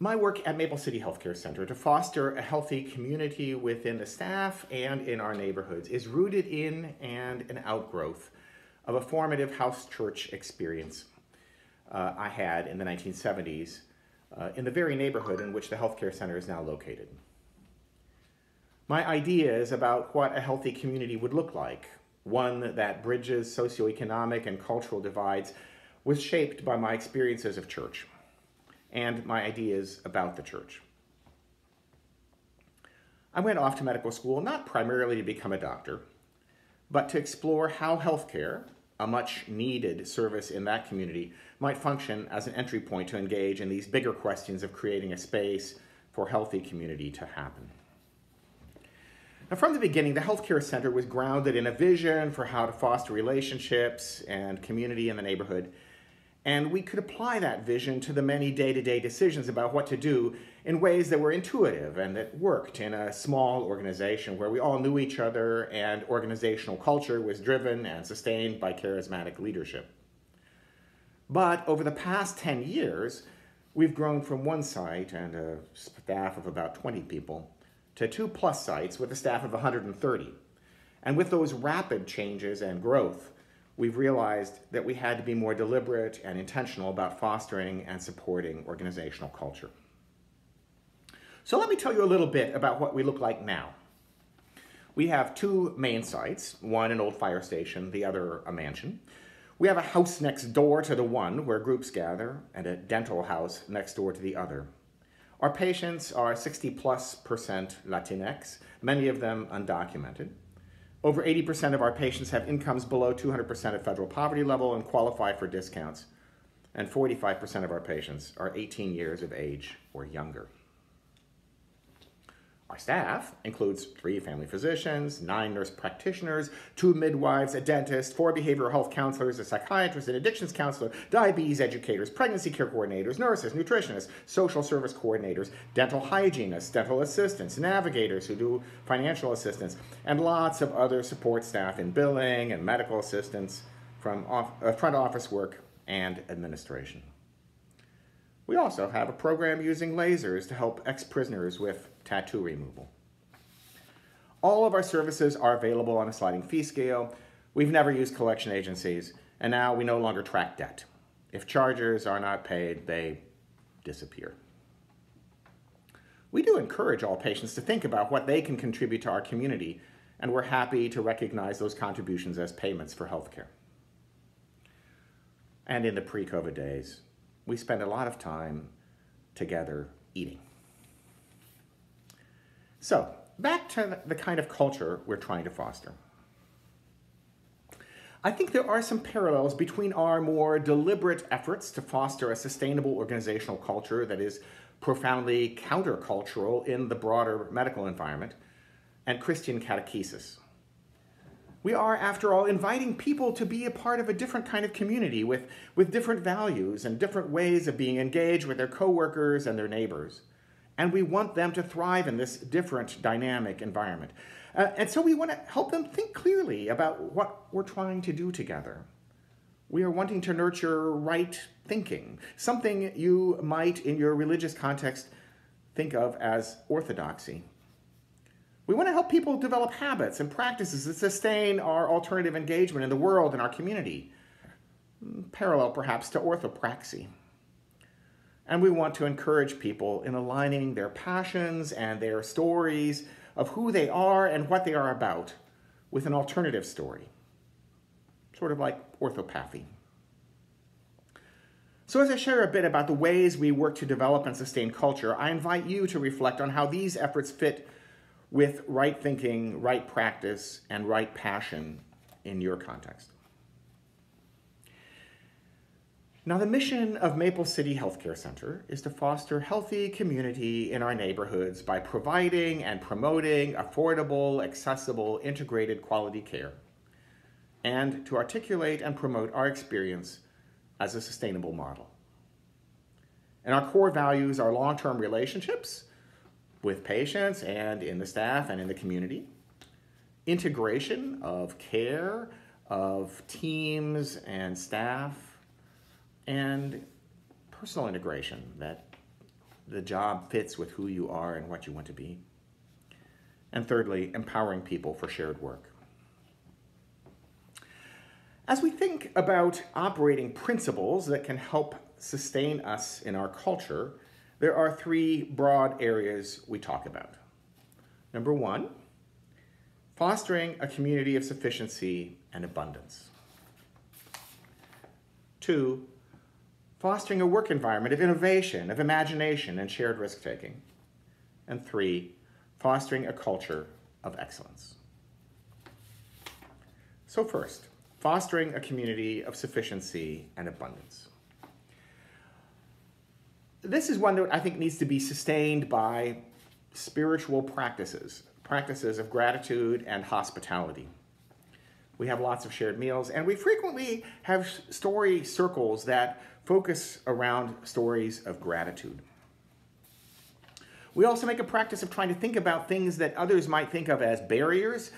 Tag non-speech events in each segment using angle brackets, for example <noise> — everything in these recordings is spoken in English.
My work at Maple City Healthcare Center to foster a healthy community within the staff and in our neighborhoods is rooted in and an outgrowth of a formative house church experience uh, I had in the 1970s uh, in the very neighborhood in which the healthcare center is now located. My ideas about what a healthy community would look like, one that bridges socioeconomic and cultural divides, was shaped by my experiences of church and my ideas about the church. I went off to medical school not primarily to become a doctor, but to explore how healthcare, a much needed service in that community, might function as an entry point to engage in these bigger questions of creating a space for healthy community to happen. Now, from the beginning, the Healthcare Center was grounded in a vision for how to foster relationships and community in the neighborhood and we could apply that vision to the many day-to-day decisions about what to do in ways that were intuitive and that worked in a small organization where we all knew each other and organizational culture was driven and sustained by charismatic leadership. But over the past 10 years, we've grown from one site and a staff of about 20 people to two plus sites with a staff of 130. And with those rapid changes and growth, we've realized that we had to be more deliberate and intentional about fostering and supporting organizational culture. So let me tell you a little bit about what we look like now. We have two main sites, one an old fire station, the other a mansion. We have a house next door to the one where groups gather and a dental house next door to the other. Our patients are 60 plus percent Latinx, many of them undocumented. Over 80% of our patients have incomes below 200% of federal poverty level and qualify for discounts. And 45% of our patients are 18 years of age or younger. Our staff includes three family physicians, nine nurse practitioners, two midwives, a dentist, four behavioral health counselors, a psychiatrist, an addictions counselor, diabetes educators, pregnancy care coordinators, nurses, nutritionists, social service coordinators, dental hygienists, dental assistants, navigators who do financial assistance, and lots of other support staff in billing and medical assistance from off, uh, front office work and administration. We also have a program using lasers to help ex-prisoners with tattoo removal. All of our services are available on a sliding fee scale. We've never used collection agencies, and now we no longer track debt. If charges are not paid, they disappear. We do encourage all patients to think about what they can contribute to our community, and we're happy to recognize those contributions as payments for healthcare. And in the pre-COVID days, we spend a lot of time together eating. So, back to the kind of culture we're trying to foster. I think there are some parallels between our more deliberate efforts to foster a sustainable organizational culture that is profoundly countercultural in the broader medical environment and Christian catechesis. We are, after all, inviting people to be a part of a different kind of community with, with different values and different ways of being engaged with their coworkers and their neighbors. And we want them to thrive in this different dynamic environment. Uh, and so we want to help them think clearly about what we're trying to do together. We are wanting to nurture right thinking, something you might, in your religious context, think of as orthodoxy. We want to help people develop habits and practices that sustain our alternative engagement in the world and our community, parallel perhaps to orthopraxy. And we want to encourage people in aligning their passions and their stories of who they are and what they are about with an alternative story, sort of like orthopathy. So as I share a bit about the ways we work to develop and sustain culture, I invite you to reflect on how these efforts fit with right thinking, right practice, and right passion in your context. Now, the mission of Maple City Healthcare Center is to foster healthy community in our neighborhoods by providing and promoting affordable, accessible, integrated quality care, and to articulate and promote our experience as a sustainable model. And our core values are long-term relationships, with patients and in the staff and in the community. Integration of care, of teams and staff, and personal integration that the job fits with who you are and what you want to be. And thirdly, empowering people for shared work. As we think about operating principles that can help sustain us in our culture, there are three broad areas we talk about. Number one, fostering a community of sufficiency and abundance. Two, fostering a work environment of innovation, of imagination, and shared risk taking. And three, fostering a culture of excellence. So, first, fostering a community of sufficiency and abundance. This is one that I think needs to be sustained by spiritual practices, practices of gratitude and hospitality. We have lots of shared meals, and we frequently have story circles that focus around stories of gratitude. We also make a practice of trying to think about things that others might think of as barriers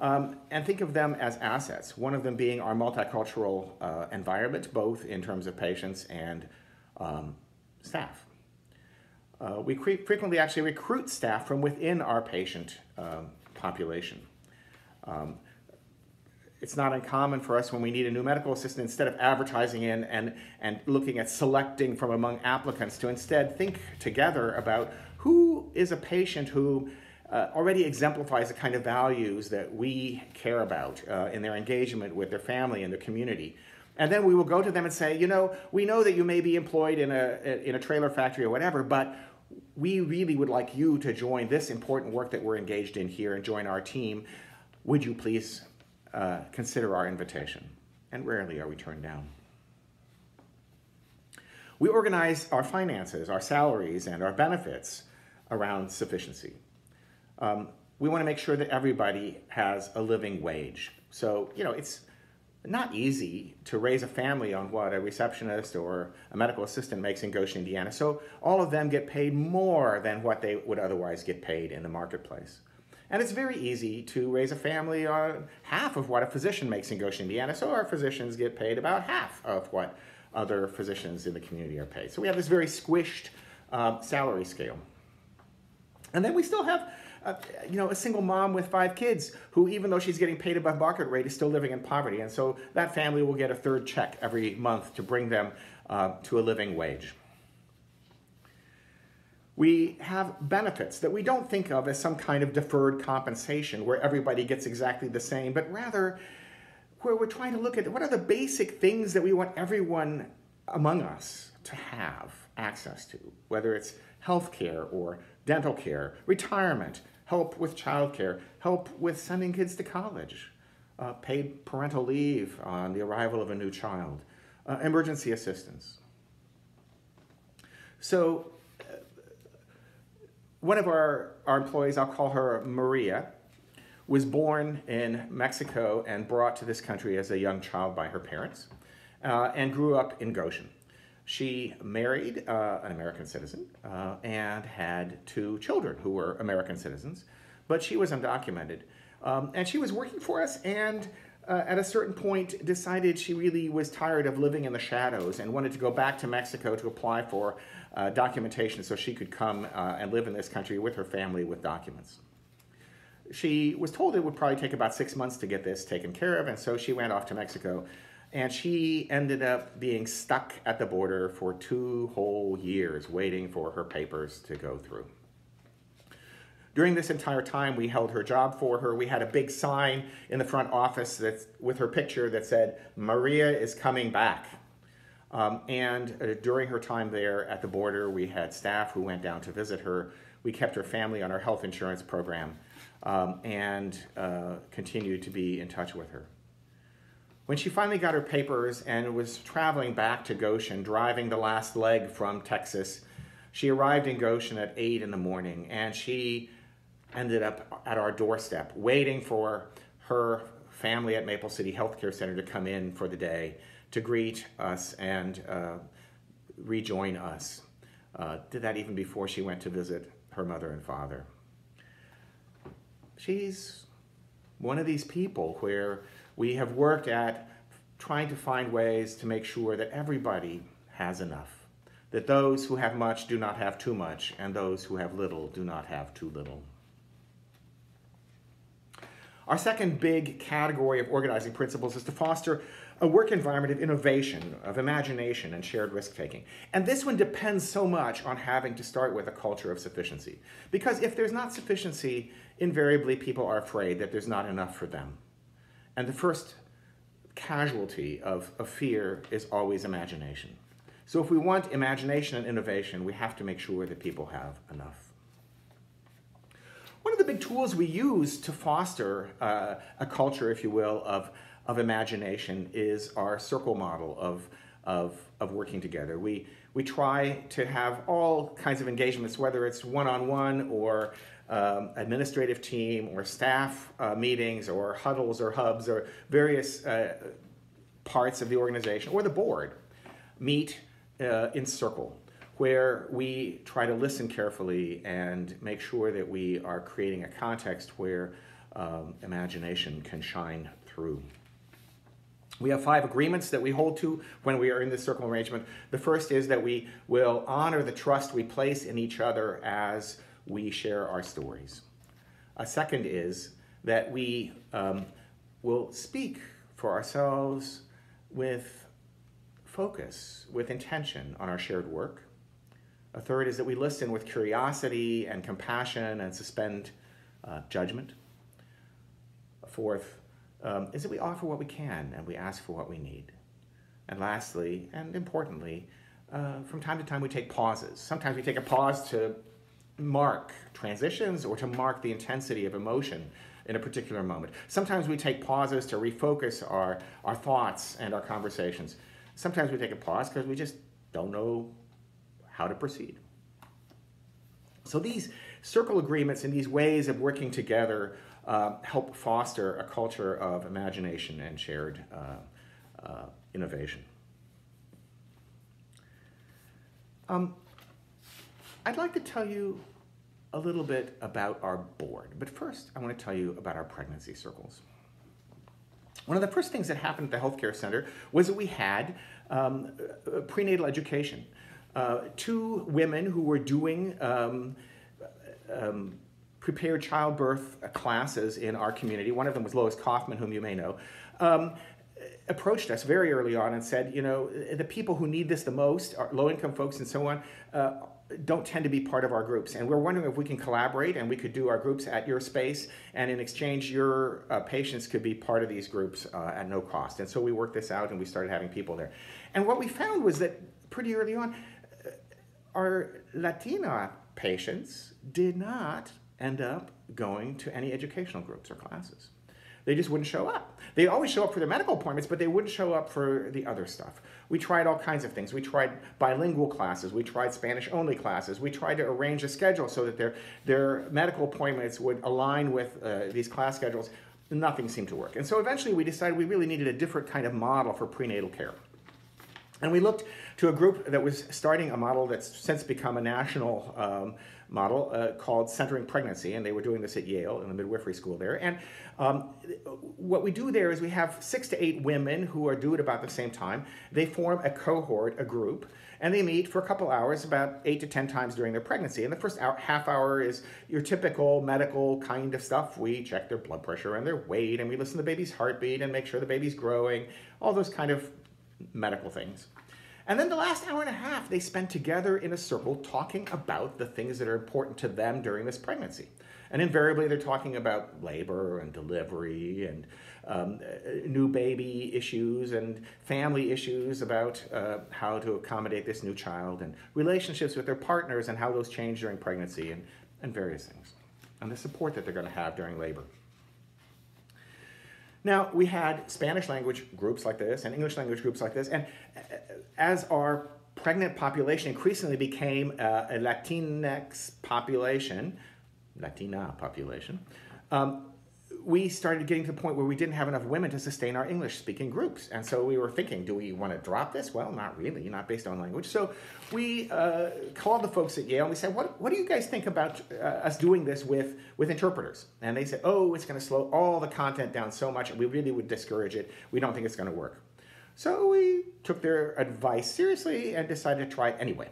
um, and think of them as assets. One of them being our multicultural uh, environment, both in terms of patients and um, staff. Uh, we frequently actually recruit staff from within our patient um, population. Um, it's not uncommon for us when we need a new medical assistant, instead of advertising in and, and looking at selecting from among applicants, to instead think together about who is a patient who uh, already exemplifies the kind of values that we care about uh, in their engagement with their family and their community. And then we will go to them and say, you know, we know that you may be employed in a, in a trailer factory or whatever, but we really would like you to join this important work that we're engaged in here and join our team. Would you please uh, consider our invitation? And rarely are we turned down. We organize our finances, our salaries, and our benefits around sufficiency. Um, we want to make sure that everybody has a living wage. So, you know, it's not easy to raise a family on what a receptionist or a medical assistant makes in Goshen, Indiana. So all of them get paid more than what they would otherwise get paid in the marketplace. And it's very easy to raise a family on half of what a physician makes in Goshen, Indiana. So our physicians get paid about half of what other physicians in the community are paid. So we have this very squished uh, salary scale. And then we still have uh, you know, a single mom with five kids who, even though she's getting paid above market rate, is still living in poverty. And so that family will get a third check every month to bring them uh, to a living wage. We have benefits that we don't think of as some kind of deferred compensation where everybody gets exactly the same, but rather where we're trying to look at what are the basic things that we want everyone among us to have access to, whether it's health care or dental care, retirement, help with childcare, help with sending kids to college, uh, paid parental leave on the arrival of a new child, uh, emergency assistance. So one of our, our employees, I'll call her Maria, was born in Mexico and brought to this country as a young child by her parents uh, and grew up in Goshen. She married uh, an American citizen uh, and had two children who were American citizens, but she was undocumented. Um, and she was working for us and uh, at a certain point decided she really was tired of living in the shadows and wanted to go back to Mexico to apply for uh, documentation so she could come uh, and live in this country with her family with documents. She was told it would probably take about six months to get this taken care of, and so she went off to Mexico and she ended up being stuck at the border for two whole years waiting for her papers to go through. During this entire time, we held her job for her. We had a big sign in the front office that's, with her picture that said, Maria is coming back. Um, and uh, during her time there at the border, we had staff who went down to visit her. We kept her family on our health insurance program um, and uh, continued to be in touch with her. When she finally got her papers and was traveling back to Goshen, driving the last leg from Texas, she arrived in Goshen at 8 in the morning and she ended up at our doorstep waiting for her family at Maple City Healthcare Center to come in for the day to greet us and uh, rejoin us. Uh, did that even before she went to visit her mother and father. She's one of these people where we have worked at trying to find ways to make sure that everybody has enough. that those who have much do not have too much, and those who have little do not have too little. Our second big category of organizing principles is to foster a work environment of innovation, of imagination, and shared risk taking. And this one depends so much on having to start with a culture of sufficiency. Because if there's not sufficiency, invariably people are afraid that there's not enough for them. And the first casualty of, of fear is always imagination. So if we want imagination and innovation, we have to make sure that people have enough. One of the big tools we use to foster uh, a culture, if you will, of of imagination is our circle model of, of, of working together. We, we try to have all kinds of engagements, whether it's one-on-one or um, administrative team or staff uh, meetings or huddles or hubs or various uh, parts of the organization or the board meet uh, in circle where we try to listen carefully and make sure that we are creating a context where um, imagination can shine through. We have five agreements that we hold to when we are in this circle arrangement. The first is that we will honor the trust we place in each other as we share our stories. A second is that we um, will speak for ourselves with focus, with intention on our shared work. A third is that we listen with curiosity and compassion and suspend uh, judgment. A fourth um, is that we offer what we can and we ask for what we need. And lastly, and importantly, uh, from time to time we take pauses. Sometimes we take a pause to mark transitions or to mark the intensity of emotion in a particular moment. Sometimes we take pauses to refocus our, our thoughts and our conversations. Sometimes we take a pause because we just don't know how to proceed. So these circle agreements and these ways of working together uh, help foster a culture of imagination and shared uh, uh, innovation. Um, I'd like to tell you a little bit about our board, but first I want to tell you about our pregnancy circles. One of the first things that happened at the Healthcare Center was that we had um, prenatal education. Uh, two women who were doing um, um, prepared childbirth classes in our community. One of them was Lois Kaufman, whom you may know. Um, approached us very early on and said, you know, the people who need this the most, are low-income folks and so on, uh, don't tend to be part of our groups. And we're wondering if we can collaborate and we could do our groups at your space, and in exchange, your uh, patients could be part of these groups uh, at no cost. And so we worked this out and we started having people there. And what we found was that pretty early on, uh, our Latina patients did not end up going to any educational groups or classes. They just wouldn't show up. They always show up for their medical appointments, but they wouldn't show up for the other stuff. We tried all kinds of things. We tried bilingual classes. We tried Spanish-only classes. We tried to arrange a schedule so that their, their medical appointments would align with uh, these class schedules. Nothing seemed to work. And so eventually we decided we really needed a different kind of model for prenatal care. And we looked to a group that was starting a model that's since become a national um, model uh, called Centering Pregnancy, and they were doing this at Yale in the midwifery school there. And um, what we do there is we have six to eight women who are due at about the same time. They form a cohort, a group, and they meet for a couple hours about eight to 10 times during their pregnancy. And the first hour, half hour is your typical medical kind of stuff. We check their blood pressure and their weight, and we listen to the baby's heartbeat and make sure the baby's growing, all those kind of medical things. And then the last hour and a half they spend together in a circle talking about the things that are important to them during this pregnancy. And invariably they're talking about labor and delivery and um, new baby issues and family issues about uh, how to accommodate this new child and relationships with their partners and how those change during pregnancy and, and various things. And the support that they're going to have during labor. Now, we had Spanish language groups like this and English language groups like this, and as our pregnant population increasingly became uh, a Latinx population, Latina population, um, we started getting to the point where we didn't have enough women to sustain our English speaking groups. And so we were thinking, do we want to drop this? Well, not really, not based on language. So we uh, called the folks at Yale and we said, what, what do you guys think about uh, us doing this with, with interpreters? And they said, oh, it's going to slow all the content down so much and we really would discourage it. We don't think it's going to work. So we took their advice seriously and decided to try it anyway.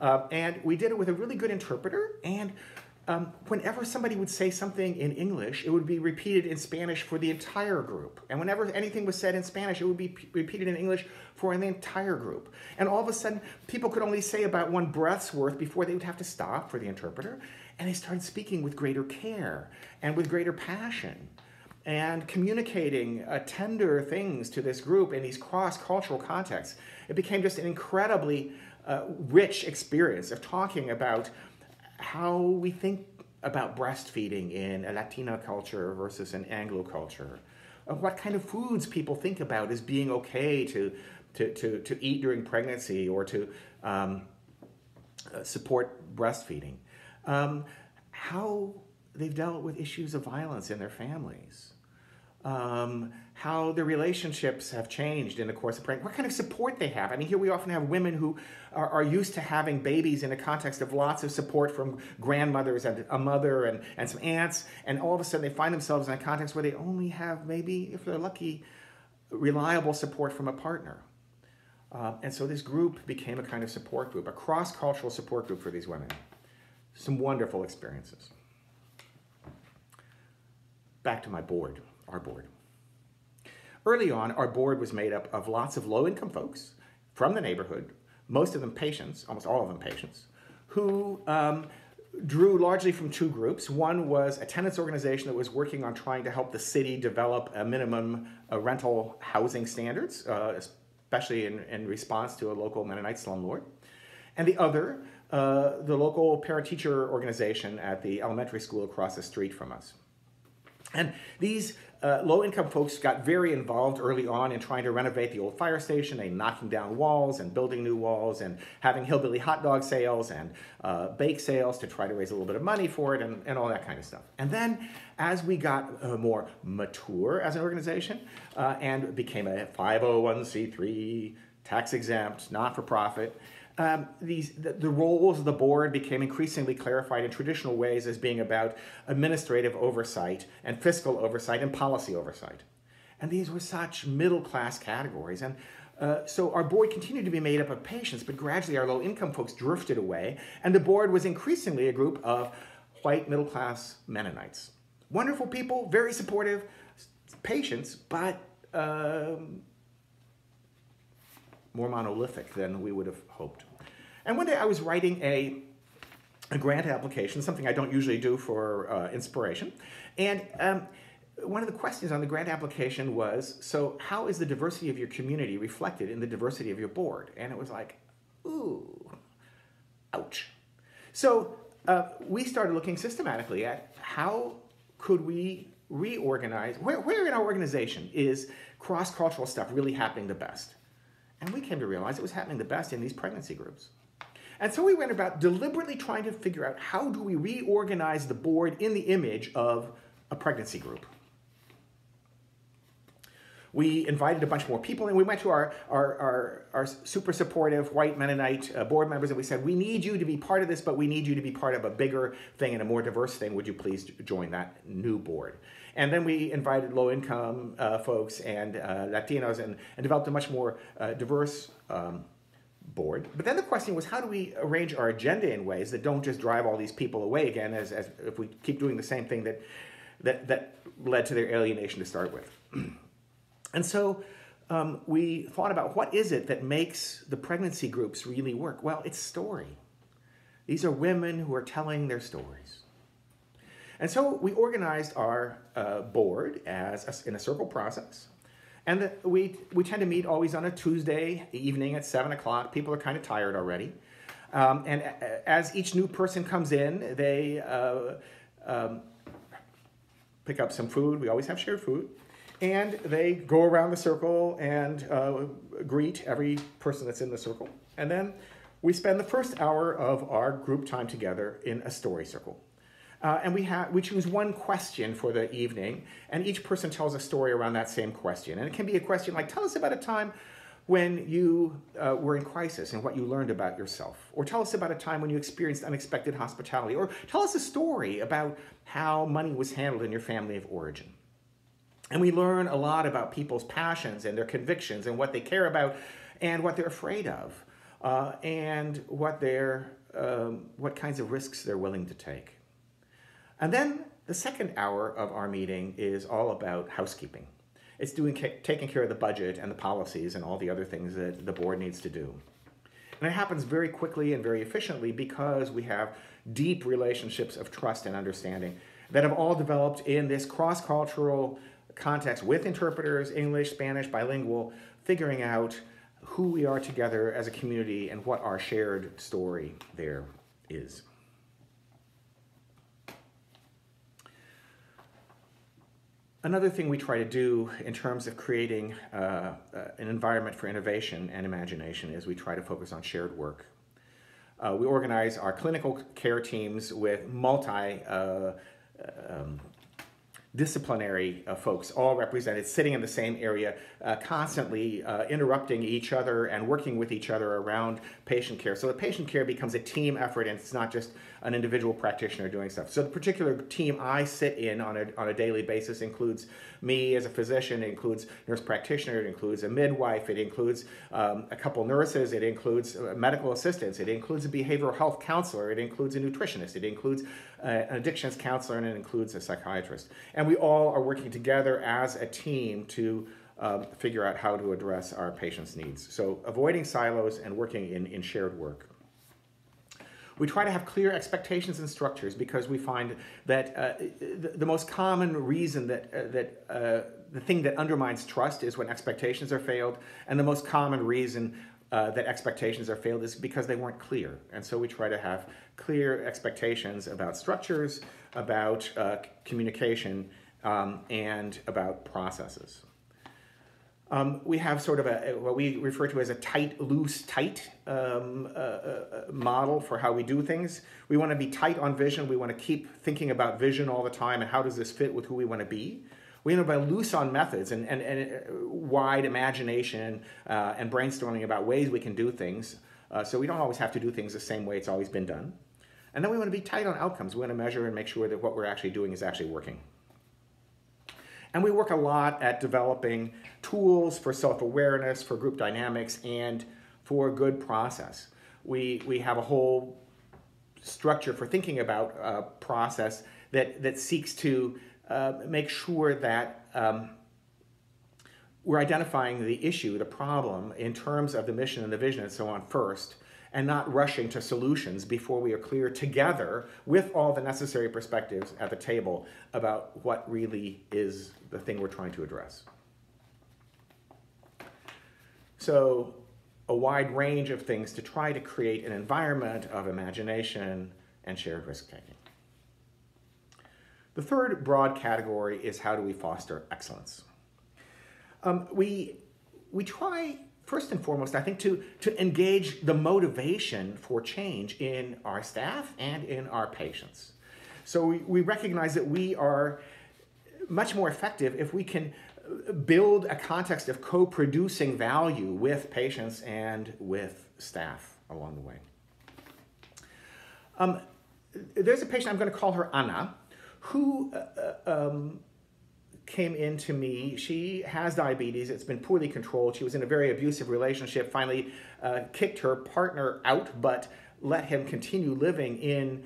Uh, and we did it with a really good interpreter. And um, whenever somebody would say something in English, it would be repeated in Spanish for the entire group. And whenever anything was said in Spanish, it would be repeated in English for the entire group. And all of a sudden, people could only say about one breath's worth before they would have to stop for the interpreter. And they started speaking with greater care and with greater passion and communicating uh, tender things to this group in these cross-cultural contexts. It became just an incredibly uh, rich experience of talking about how we think about breastfeeding in a Latina culture versus an Anglo culture, of what kind of foods people think about as being okay to, to, to, to eat during pregnancy or to um, uh, support breastfeeding, um, how they've dealt with issues of violence in their families, um, how their relationships have changed in the course of pregnancy, what kind of support they have. I mean, here we often have women who are, are, used to having babies in a context of lots of support from grandmothers and a mother and, and some aunts, and all of a sudden they find themselves in a context where they only have maybe, if they're lucky, reliable support from a partner. Uh, and so this group became a kind of support group, a cross-cultural support group for these women. Some wonderful experiences. Back to my board our board. Early on, our board was made up of lots of low-income folks from the neighborhood, most of them patients, almost all of them patients, who um, drew largely from two groups. One was a tenants organization that was working on trying to help the city develop a minimum uh, rental housing standards, uh, especially in, in, response to a local Mennonite slumlord. And the other, uh, the local parent-teacher organization at the elementary school across the street from us. And these uh, low-income folks got very involved early on in trying to renovate the old fire station. and knocking down walls and building new walls and having hillbilly hot dog sales and uh, bake sales to try to raise a little bit of money for it and, and all that kind of stuff. And then as we got uh, more mature as an organization uh, and became a 501c3, tax exempt, not-for-profit, um, these, the, the, roles of the board became increasingly clarified in traditional ways as being about administrative oversight and fiscal oversight and policy oversight. And these were such middle-class categories. And uh, so our board continued to be made up of patients, but gradually our low-income folks drifted away, and the board was increasingly a group of white middle-class Mennonites. Wonderful people, very supportive, patients, but um, more monolithic than we would have hoped. And one day I was writing a, a grant application, something I don't usually do for uh, inspiration. And um, one of the questions on the grant application was, so how is the diversity of your community reflected in the diversity of your board? And it was like, ooh, ouch. So uh, we started looking systematically at how could we reorganize, where, where in our organization is cross-cultural stuff really happening the best? And we came to realize it was happening the best in these pregnancy groups. And so we went about deliberately trying to figure out how do we reorganize the board in the image of a pregnancy group. We invited a bunch more people and we went to our, our, our, our super supportive white Mennonite uh, board members and we said, we need you to be part of this, but we need you to be part of a bigger thing and a more diverse thing. Would you please join that new board? And then we invited low-income uh, folks and uh, Latinos and, and developed a much more uh, diverse um, board. But then the question was, how do we arrange our agenda in ways that don't just drive all these people away again, as, as if we keep doing the same thing that, that, that led to their alienation to start with. <clears throat> and so um, we thought about what is it that makes the pregnancy groups really work? Well, it's story. These are women who are telling their stories. And so we organized our uh, board as a, in a circle process. And the, we, we tend to meet always on a Tuesday evening at 7 o'clock. People are kind of tired already. Um, and as each new person comes in, they uh, um, pick up some food. We always have shared food. And they go around the circle and uh, greet every person that's in the circle. And then we spend the first hour of our group time together in a story circle. Uh, and we, have, we choose one question for the evening, and each person tells a story around that same question. And it can be a question like, tell us about a time when you uh, were in crisis and what you learned about yourself. Or tell us about a time when you experienced unexpected hospitality. Or tell us a story about how money was handled in your family of origin. And we learn a lot about people's passions and their convictions and what they care about and what they're afraid of uh, and what, they're, um, what kinds of risks they're willing to take. And then the second hour of our meeting is all about housekeeping. It's doing, taking care of the budget and the policies and all the other things that the board needs to do. And it happens very quickly and very efficiently because we have deep relationships of trust and understanding that have all developed in this cross-cultural context with interpreters, English, Spanish, bilingual, figuring out who we are together as a community and what our shared story there is. Another thing we try to do in terms of creating uh, an environment for innovation and imagination is we try to focus on shared work. Uh, we organize our clinical care teams with multi uh, um, disciplinary uh, folks, all represented, sitting in the same area, uh, constantly uh, interrupting each other and working with each other around patient care. So the patient care becomes a team effort and it's not just an individual practitioner doing stuff. So the particular team I sit in on a, on a daily basis includes me as a physician, it includes nurse practitioner, it includes a midwife, it includes um, a couple nurses, it includes uh, medical assistants, it includes a behavioral health counselor, it includes a nutritionist, it includes an addictions counselor, and it includes a psychiatrist. And we all are working together as a team to um, figure out how to address our patients' needs. So avoiding silos and working in, in shared work. We try to have clear expectations and structures because we find that uh, the, the, most common reason that, uh, that uh, the thing that undermines trust is when expectations are failed, and the most common reason uh, that expectations are failed is because they weren't clear. And so we try to have clear expectations about structures, about uh, communication, um, and about processes. Um, we have sort of a what we refer to as a tight, loose, tight um, uh, uh, model for how we do things. We want to be tight on vision. We want to keep thinking about vision all the time and how does this fit with who we want to be. We want to be loose on methods and, and, and uh, wide imagination uh, and brainstorming about ways we can do things. Uh, so we don't always have to do things the same way it's always been done. And then we want to be tight on outcomes. We want to measure and make sure that what we're actually doing is actually working. And we work a lot at developing tools for self-awareness, for group dynamics, and for good process. We, we have a whole structure for thinking about uh, process that, that seeks to uh, make sure that um, we're identifying the issue, the problem, in terms of the mission and the vision and so on first, and not rushing to solutions before we are clear together with all the necessary perspectives at the table about what really is the thing we're trying to address. So a wide range of things to try to create an environment of imagination and shared risk-taking. The third broad category is how do we foster excellence? Um, we, we try first and foremost, I think, to, to engage the motivation for change in our staff and in our patients. So we, we recognize that we are much more effective if we can build a context of co-producing value with patients and with staff along the way. Um, there's a patient, I'm going to call her Anna, who uh, uh um, came in to me. She has diabetes. It's been poorly controlled. She was in a very abusive relationship, finally uh, kicked her partner out, but let him continue living in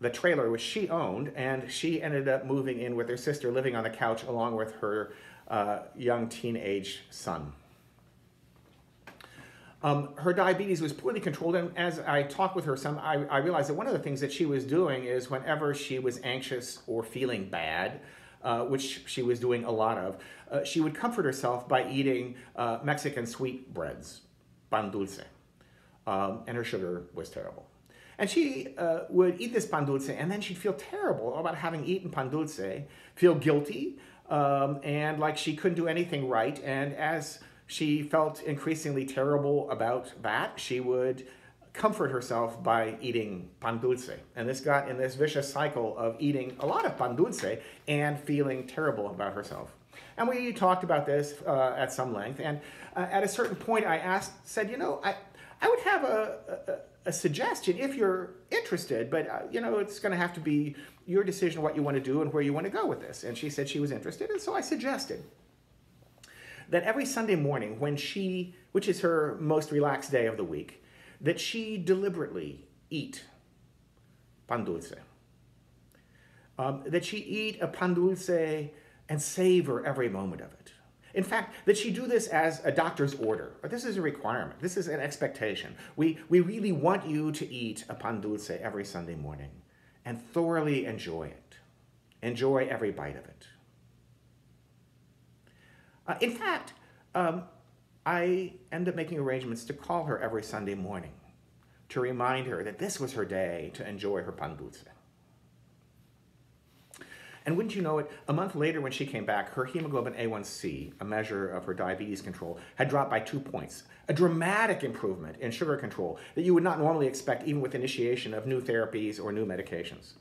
the trailer which she owned, and she ended up moving in with her sister, living on the couch along with her uh, young teenage son. Um, her diabetes was poorly controlled, and as I talked with her some, I, I realized that one of the things that she was doing is whenever she was anxious or feeling bad, uh, which she was doing a lot of, uh, she would comfort herself by eating uh, Mexican sweet breads, pan dulce, um, and her sugar was terrible. And she uh, would eat this pan dulce, and then she'd feel terrible about having eaten pan dulce, feel guilty, um, and like she couldn't do anything right. And as she felt increasingly terrible about that, she would comfort herself by eating pan dulce. And this got in this vicious cycle of eating a lot of pan dulce and feeling terrible about herself. And we talked about this uh, at some length. And uh, at a certain point, I asked, said, you know, I, I would have a, a, a suggestion if you're interested, but, uh, you know, it's going to have to be your decision what you want to do and where you want to go with this. And she said she was interested. And so I suggested that every Sunday morning, when she, which is her most relaxed day of the week, that she deliberately eat pan dulce. Um, that she eat a pan dulce and savor every moment of it. In fact, that she do this as a doctor's order. But This is a requirement. This is an expectation. We, we really want you to eat a pan dulce every Sunday morning and thoroughly enjoy it. Enjoy every bite of it. Uh, in fact, um, I end up making arrangements to call her every Sunday morning to remind her that this was her day to enjoy her pan dulce. And wouldn't you know it, a month later when she came back, her hemoglobin A1C, a measure of her diabetes control, had dropped by two points. A dramatic improvement in sugar control that you would not normally expect even with initiation of new therapies or new medications.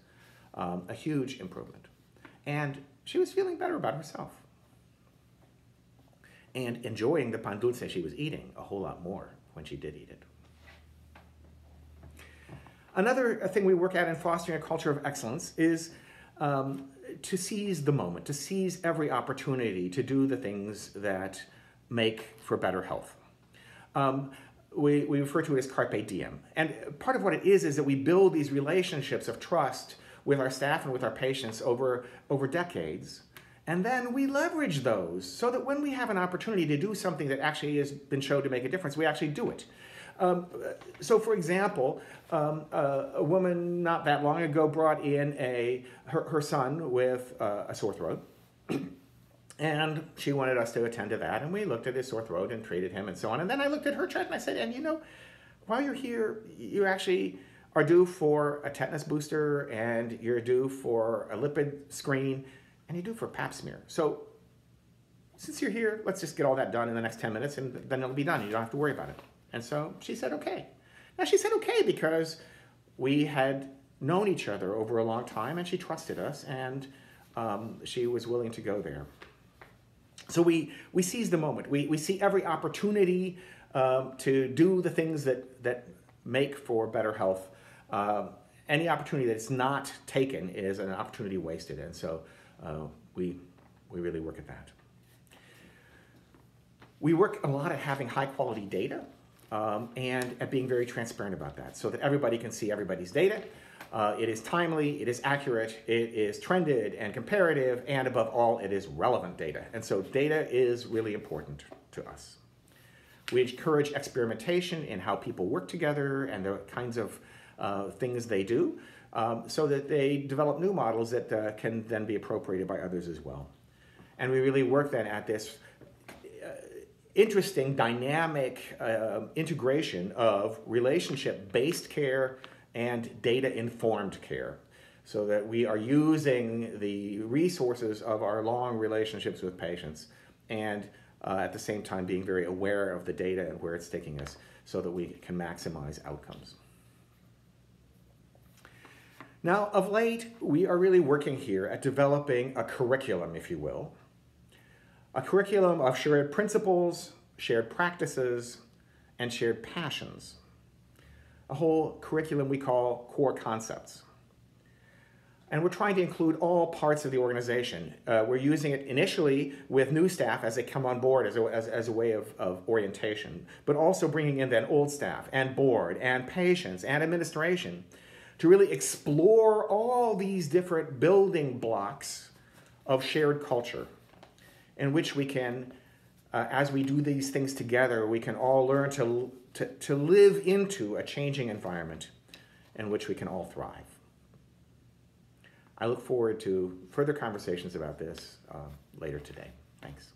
Um, a huge improvement. And she was feeling better about herself. And enjoying the pan dulce she was eating a whole lot more when she did eat it. Another thing we work at in fostering a culture of excellence is um, to seize the moment, to seize every opportunity to do the things that make for better health. Um, we, we refer to it as carpe diem. And part of what it is is that we build these relationships of trust with our staff and with our patients over, over decades. And then we leverage those so that when we have an opportunity to do something that actually has been shown to make a difference, we actually do it. Um, so, for example, um, uh, a woman not that long ago brought in a her, her son with uh, a sore throat. <clears throat> and she wanted us to attend to that. And we looked at his sore throat and treated him and so on. And then I looked at her chart and I said, and you know, while you're here, you actually are due for a tetanus booster and you're due for a lipid screen and you do due for pap smear. So since you're here, let's just get all that done in the next 10 minutes and then it'll be done. You don't have to worry about it. And so she said, okay. Now she said, okay, because we had known each other over a long time and she trusted us and um, she was willing to go there. So we, we seize the moment. We, we see every opportunity um, to do the things that, that make for better health. Um, any opportunity that's not taken is an opportunity wasted. And so uh, we, we really work at that. We work a lot at having high quality data um, and at being very transparent about that so that everybody can see everybody's data. Uh, it is timely, it is accurate, it is trended and comparative, and above all, it is relevant data. And so data is really important to us. We encourage experimentation in how people work together and the kinds of uh, things they do um, so that they develop new models that uh, can then be appropriated by others as well. And we really work then at this interesting dynamic uh, integration of relationship-based care and data-informed care so that we are using the resources of our long relationships with patients and uh, at the same time being very aware of the data and where it's taking us so that we can maximize outcomes. Now, of late, we are really working here at developing a curriculum, if you will, a curriculum of shared principles, shared practices, and shared passions. A whole curriculum we call core concepts. And we're trying to include all parts of the organization. Uh, we're using it initially with new staff as they come on board as a, as, as a way of, of orientation, but also bringing in then old staff and board and patients and administration to really explore all these different building blocks of shared culture in which we can, uh, as we do these things together, we can all learn to, to, to live into a changing environment in which we can all thrive. I look forward to further conversations about this uh, later today. Thanks.